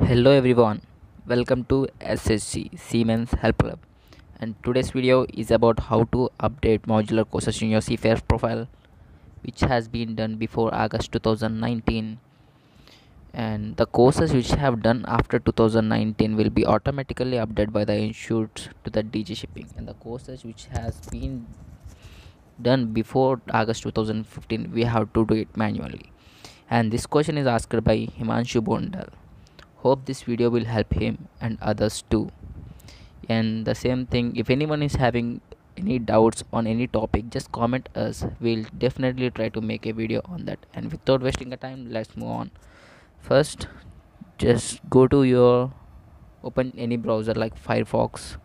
Hello everyone, welcome to SSC Siemens Help Club. And today's video is about how to update modular courses in your Seafarer profile which has been done before August 2019 and the courses which have done after 2019 will be automatically updated by the institute to the DG shipping. And the courses which has been done before August 2015 we have to do it manually. And this question is asked by Himanshu Bondal hope this video will help him and others too. And the same thing if anyone is having any doubts on any topic just comment us. We'll definitely try to make a video on that. And without wasting a time let's move on. First just go to your open any browser like firefox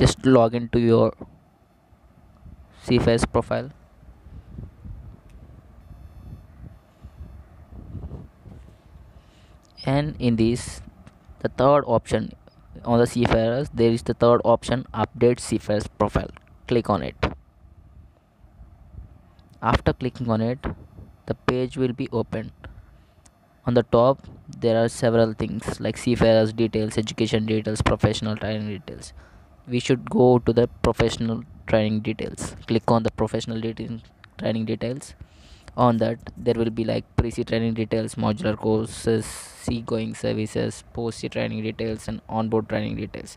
just log into your CFS profile. And in this the third option on the seafarers there is the third option update seafarers profile. Click on it. After clicking on it the page will be opened. On the top there are several things like seafarers details education details professional training details we should go to the professional training details. Click on the professional details training details. On that there will be like pre-sea training details modular courses sea going services post-sea training details and onboard training details.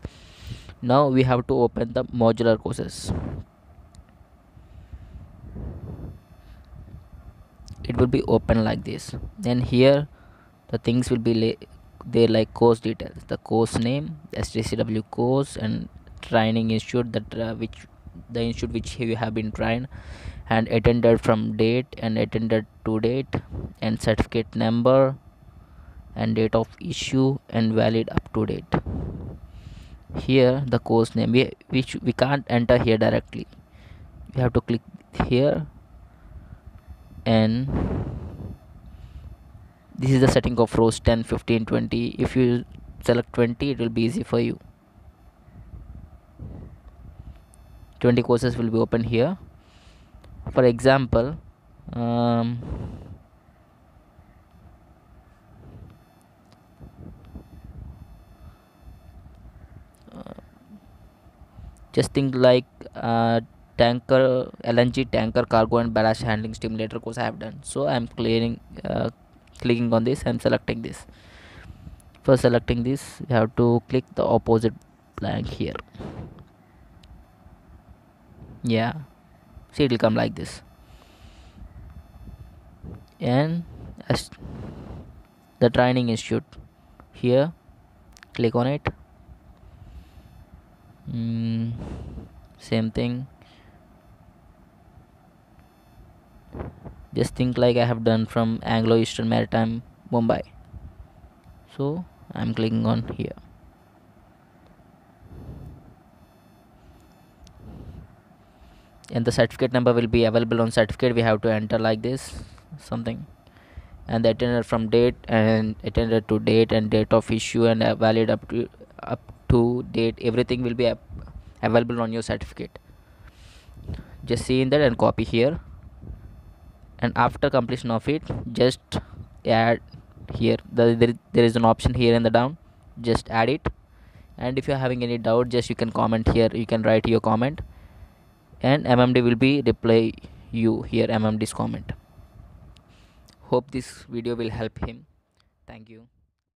Now we have to open the modular courses. It will be open like this. Then here the things will be there like course details. The course name STCW course and training institute that uh, which the institute which you have been trained and attended from date and attended to date and certificate number and date of issue and valid up to date. Here the course name we, which we can't enter here directly. We have to click here and this is the setting of rows 10 15 20 if you select 20 it will be easy for you 20 courses will be open here. For example um, just think like uh, tanker LNG tanker cargo and ballast handling simulator course I have done. So I'm clearing uh, clicking on this I'm selecting this. For selecting this you have to click the opposite blank here yeah. See it will come like this. And as the training institute here click on it. Mm, same thing. Just think like I have done from Anglo Eastern Maritime Mumbai. So I'm clicking on here and the certificate number will be available on certificate. We have to enter like this something. And the attended from date and attended to date and date of issue and valid up to up to date everything will be available on your certificate. Just see in that and copy here. And after completion of it just add here. The, there, there is an option here in the down. Just add it. And if you're having any doubt just you can comment here. You can write your comment and mmd will be reply you here mmd's comment. Hope this video will help him. Thank you